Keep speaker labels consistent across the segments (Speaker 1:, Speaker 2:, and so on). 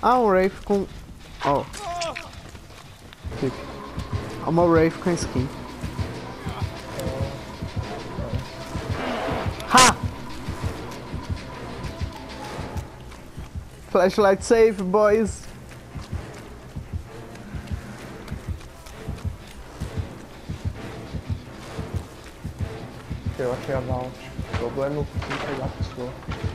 Speaker 1: Ah, um Wraith com... Ó. Fica. Uma Wraith com skin. Ha! Flashlight safe, boys.
Speaker 2: Eu achei a Vault. O problema é consigo pegar a pessoa.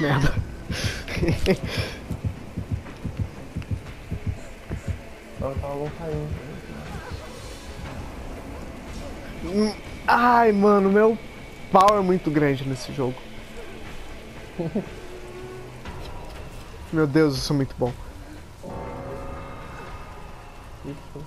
Speaker 1: Merda.
Speaker 2: Então tava caindo.
Speaker 1: Hum, Ai, mano, meu pau é muito grande nesse jogo. Meu Deus, eu sou muito bom.
Speaker 2: Isso.